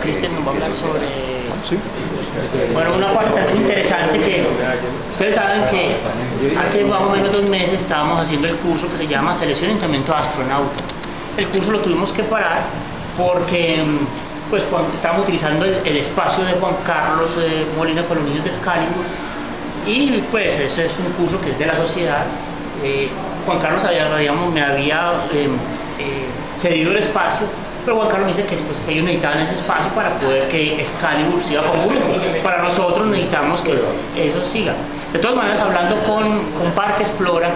Cristian nos va a hablar sobre bueno, una parte también interesante que ustedes saben que hace más o menos dos meses estábamos haciendo el curso que se llama Selección y Entrenamiento de Astronautas. El curso lo tuvimos que parar porque pues cuando estábamos utilizando el, espacio de Juan Carlos eh, Molina con los niños de Excalibur y pues ese es un curso que es de la sociedad. Eh, Juan Carlos había, me había eh, cedido el espacio pero Juan Carlos dice que, pues, ellos necesitaban ese espacio para poder que Excalibur siga como grupo. Para nosotros necesitamos que eso siga. De todas maneras, hablando con, con Parque Explora,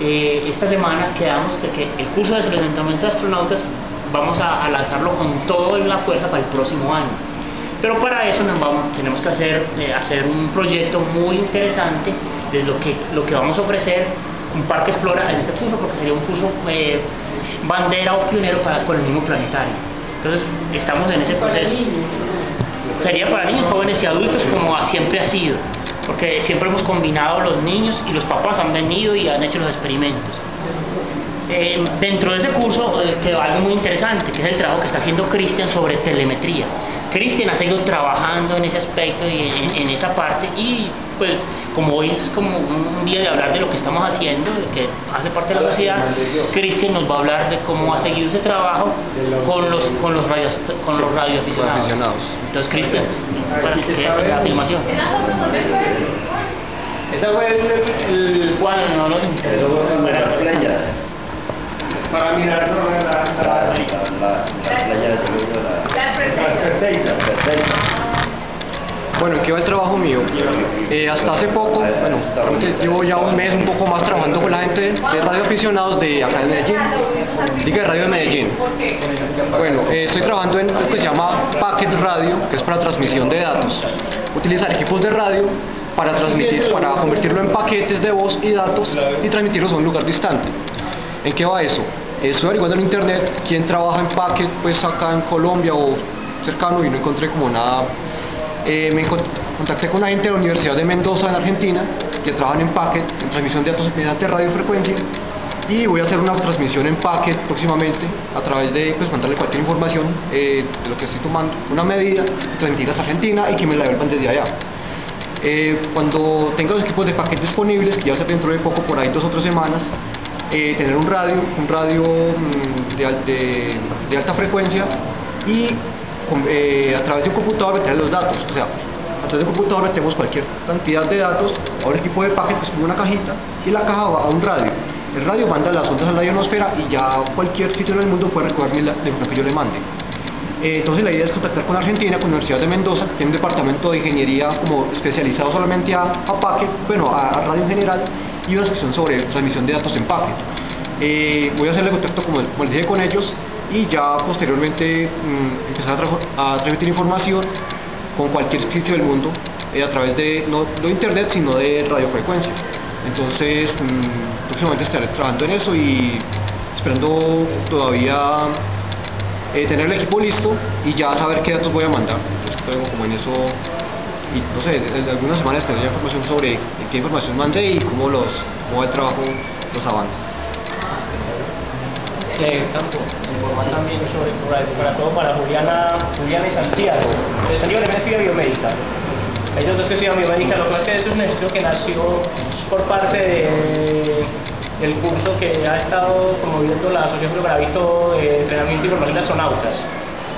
eh, esta semana quedamos de que el curso de seleccionamiento de astronautas vamos a, lanzarlo con toda la fuerza para el próximo año. Pero para eso nos vamos, tenemos que hacer, eh, hacer un proyecto muy interesante de lo que, lo que vamos a ofrecer un Parque Explora en ese curso, porque sería un curso eh, bandera o pionero para, con el mismo planetario. Entonces, estamos en ese proceso. Sería para niños, jóvenes y adultos como siempre ha sido, porque siempre hemos combinado los niños y los papás han venido y han hecho los experimentos. Eh, dentro de ese curso eh, quedó algo muy interesante, que es el trabajo que está haciendo Cristian sobre telemetría. Cristian ha seguido trabajando en ese aspecto y en, esa parte y pues como hoy es como un día de hablar de lo que estamos haciendo, de que hace parte de la sociedad, Cristian nos va a hablar de cómo ha seguido ese trabajo con los con los radios con los radioaficionados. Entonces Cristian, para que es la filmación. Esta fue el, el, cuadro, no lo para mirar la, la, la, playa de Bueno, ¿qué va el trabajo mío? Eh, hasta hace poco, bueno, llevo ya un mes un poco más trabajando con la gente de radio aficionados de acá de Medellín, Liga de Radio de Medellín. Bueno, eh, estoy trabajando en lo que se llama Packet Radio, que es para transmisión de datos. Utilizar equipos de radio para transmitir, para convertirlo en paquetes de voz y datos y transmitirlos a un lugar distante. ¿En qué va eso? Estoy averiguando en internet quién trabaja en Packet, pues acá en Colombia o cercano y no encontré como nada. Eh, me contacté con la gente de la Universidad de Mendoza en Argentina, que trabajan en Packet, en transmisión de datos mediante radiofrecuencia, y voy a hacer una transmisión en Packet próximamente a través de pues, mandarle cualquier información eh, de lo que estoy tomando, una medida, transmitir hasta Argentina y que me la devuelvan desde allá. Eh, cuando tenga los equipos de Packet disponibles, que ya sea dentro de poco, por ahí dos o tres semanas, eh, tener un radio, un radio mm, de, alta frecuencia y eh, a través de un computador meter los datos. O sea, a través de un computador metemos cualquier cantidad de datos a un equipo de paquete que es como una cajita y la caja va a un radio. El radio manda las ondas a la ionosfera y ya cualquier sitio en el mundo puede recoger la información que yo le mande. Eh, entonces la idea es contactar con Argentina, con la Universidad de Mendoza, tiene un departamento de ingeniería como especializado solamente a, a packet, bueno, a radio en general, y una sección sobre transmisión de datos en packet. Eh, voy a hacerle contacto, como, les dije, con ellos y ya posteriormente mm, empezar a, transmitir información con cualquier sitio del mundo eh, a través de, no, internet, sino de radiofrecuencia. Entonces, mm, próximamente estaré trabajando en eso y esperando todavía eh, tener el equipo listo y ya saber qué datos voy a mandar. Entonces, como en eso y no sé, en algunas semanas tendré información sobre qué información mandé y cómo los cómo el trabajo, los avances. Sí, tanto, informar también sobre, para, todo para Juliana, Juliana y Santiago. Eh, Santiago también estudia biomédica. Ellos dos que estudian biomédica, lo que pasa es un estudio que nació por parte de, del curso que ha estado promoviendo la Asociación de de Entrenamiento y Formación de Astronautas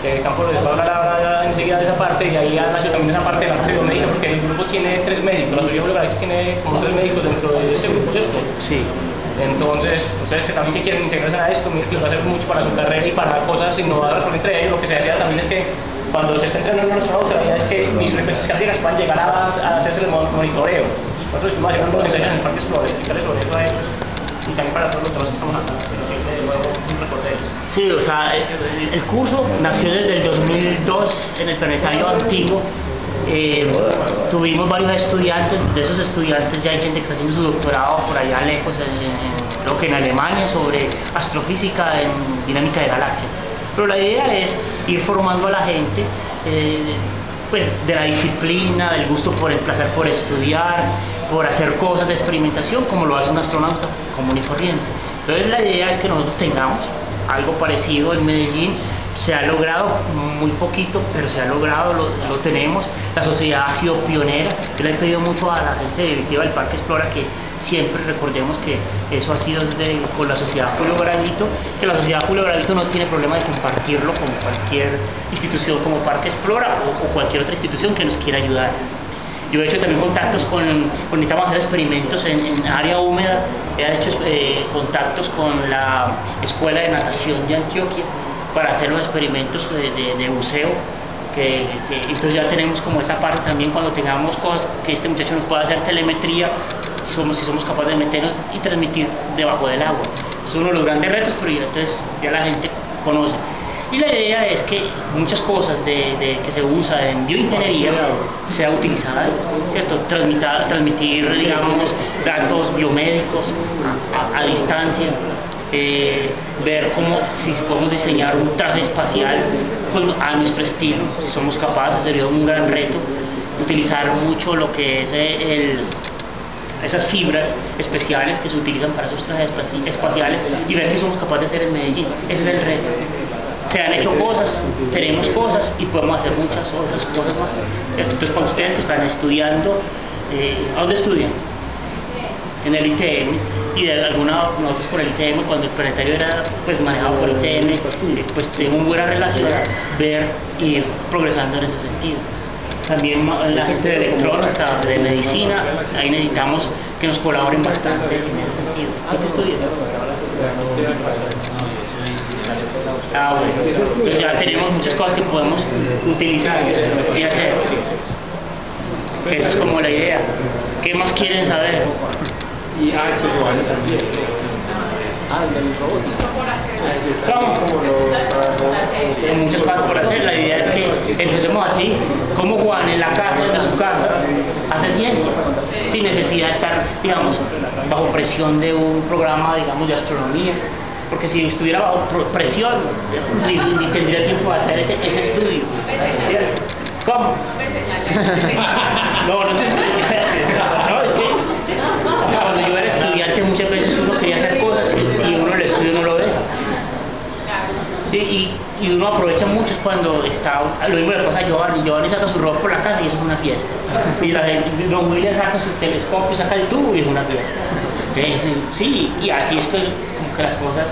que Campo les va a hablar ahora enseguida de esa parte y ahí ha nacido también esa parte de la parte biomédica porque el grupo tiene tres médicos, la sociedad búlgara tiene como tres médicos dentro de ese grupo, ¿cierto? Sí. Entonces, ustedes que también que quieren integrarse a esto, miren que les va a hacer mucho para su carrera y para cosas innovadoras por entre ellos, lo que se decía también es que cuando se está entrenando en los trabajos, la idea es que mis frecuencias cardíacas puedan llegar a, a hacerse el monitoreo. Nosotros estuvimos haciendo unos ensayos en el Parque Explore, explicarles sobre eso a ellos y también para todos los que estamos acá, que nos sirve de nuevo un recorderis. Sí, o sea, el, curso nació desde el 2002 en el planetario antiguo. Eh, tuvimos varios estudiantes, de esos estudiantes ya hay gente que está haciendo su doctorado por allá lejos, en, creo que en Alemania, sobre astrofísica en dinámica de galaxias. Pero la idea es ir formando a la gente eh, pues, de la disciplina, del gusto por el placer por estudiar, por hacer cosas de experimentación como lo hace un astronauta común y corriente. Entonces la idea es que nosotros tengamos algo parecido en Medellín, se ha logrado muy poquito, pero se ha logrado, lo, tenemos. La sociedad ha sido pionera. Yo le he pedido mucho a la gente directiva del Parque Explora que siempre recordemos que eso ha sido con la sociedad Julio Gravito, que la sociedad Julio Gravito no tiene problema de compartirlo con cualquier institución como Parque Explora o cualquier otra institución que nos quiera ayudar. Yo he hecho también contactos con, necesitamos hacer experimentos en, en área húmeda, he hecho eh, contactos con la Escuela de Natación de Antioquia para hacer los experimentos de, de, buceo, que, entonces ya tenemos como esa parte también cuando tengamos cosas que este muchacho nos pueda hacer telemetría, somos, si somos capaces de meternos y transmitir debajo del agua. Es uno de los grandes retos, pero ya, entonces ya la gente conoce. Y la idea es que muchas cosas que se usa en bioingeniería sea utilizada, ¿cierto? Transmitir, digamos, datos biomédicos a, distancia, eh, ver cómo si podemos diseñar un traje espacial a nuestro estilo, si somos capaces, sería un gran reto, utilizar mucho lo que es el, esas fibras especiales que se utilizan para esos trajes espaciales y ver qué somos capaces de hacer en Medellín. Ese es el reto se han hecho cosas, tenemos cosas y podemos hacer muchas otras cosas más. Entonces, con ustedes que están estudiando, eh, ¿a dónde estudian? En el ITM y de alguna nosotros por el ITM, cuando el planetario era pues manejado por el ITM, pues tenemos buenas relaciones, ver y ir progresando en ese sentido. También la gente de electrónica, de medicina, ahí necesitamos que nos colaboren bastante en ese sentido. ¿Tú qué estudias? Ah, bueno. Ya tenemos muchas cosas que podemos utilizar y hacer. Esa es como la idea. ¿Qué más quieren saber? Y artes iguales también. Ah. ¿Cómo? Hay muchas cosas por hacer. La idea es que empecemos así, como Juan en la casa, en su casa, hace ciencia, sin necesidad de estar, digamos, bajo presión de un programa, digamos, de astronomía porque si estuviera bajo presión, ni, tendría tiempo de hacer ese, ese estudio. ¿Cómo? No, no sé. No, es que cuando yo era estudiante muchas veces y, uno aprovecha mucho cuando está, lo mismo le pasa a Giovanni, Giovanni saca su ropa por la casa y es una fiesta. Y la gente, Don William saca su telescopio, saca el tubo y es una fiesta. Sí, y así es que, como que las cosas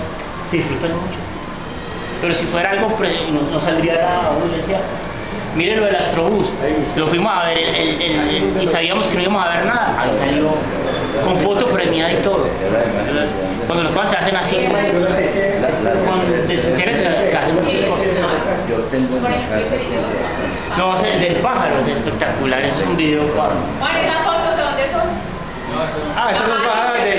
se disfrutan mucho. Pero si fuera algo, no, no saldría la audiencia. Miren lo del Astrobús, lo fuimos a ver el, y sabíamos que no íbamos a ver nada, ahí salió con foto premiada y todo. Entonces, cuando las cosas se hacen así, con desinterés se hacen muchas cosas. Yo tengo en mi casa No, el del pájaro es espectacular, es un video para... Juan, ¿esas fotos de dónde son? Ah, estas son bajadas de, de,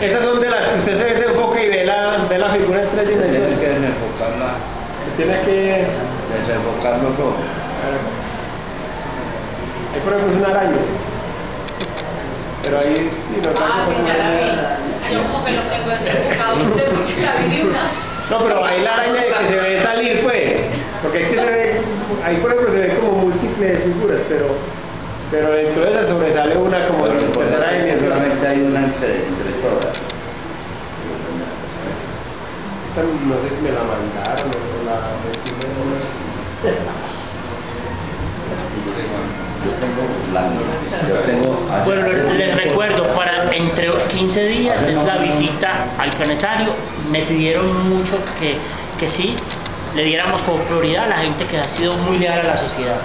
de, Estas son de las... Usted se desenfoca y ve la, ve la figura en tres Tienes dimensiones. que desenfocarla, Tiene que... desenfocarlo todo. Ahí por ejemplo es una araña. Pero ahí sí, no Ah, que ya la vi. Yo como que lo tengo desenfocado. Usted porque la vi de una. No, pero ahí la araña de que se ve salir, pues. Porque es que se ve, ahí por ejemplo se ve como múltiples figuras, pero, pero dentro de esa sobresale una como de tercera dimensión. solamente hay una entre, entre todas. Esta no sé si me la mandaron o la metí en una- Yo tengo la. Yo tengo. Bueno, les recuerdo, para entre 15 días es la visita al planetario. Me pidieron mucho que, que sí, le diéramos como prioridad a la gente que ha sido muy leal a la sociedad.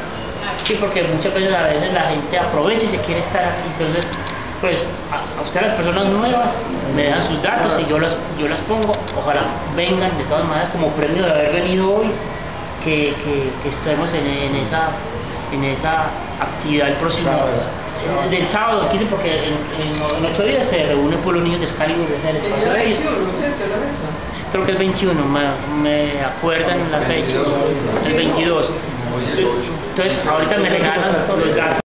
Sí, porque muchas veces a veces la gente aprovecha y se quiere estar aquí. Entonces, pues a, a ustedes las personas nuevas me dan sus datos y yo las, yo las pongo. Ojalá vengan de todas maneras como premio de haber venido hoy, que, que, que estemos en, en esa en esa actividad el próximo eh, del sábado 15 porque en, en, en ocho días se reúnen por los niños de Excalibur en el espacio de ellos. creo que el 21 me, me acuerdan la fecha. El 22 entonces ahorita me regalan los datos